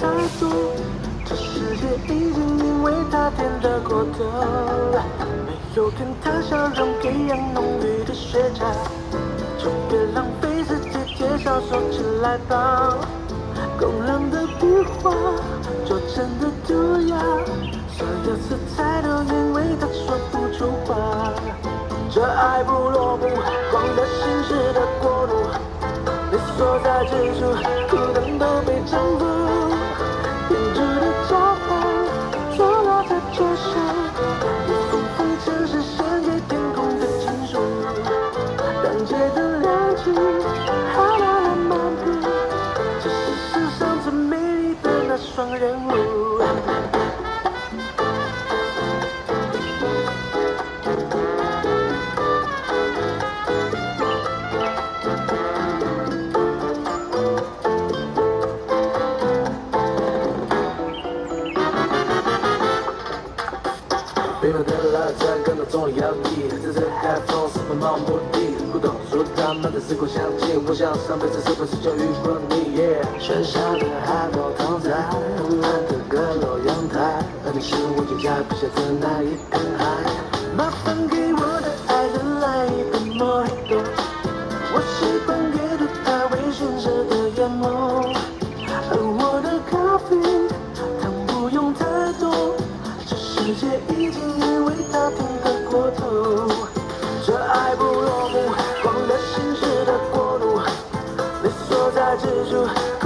太多，这世界已经因为他甜得过头。没有跟他笑容一样浓郁的雪茄，就别浪费时间介绍，说起来吧。工人的笔画，做成的涂鸦，所有色彩都因为他说不出话。这爱不落幕，光的心事的国度，你所在之处，人舞。冰冷的拉赞感到重要意，在这海风是奔忙目的，不懂说他们的时空相近，我想上辈子是不是就遇过你喧嚣的海报躺在慵懒的阁楼阳台，而你是我眼下笔下的那一片海。麻烦给我的爱人来一杯莫吉托，我习惯阅读他微醺时的眼眸，蜘蛛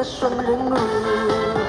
的双人舞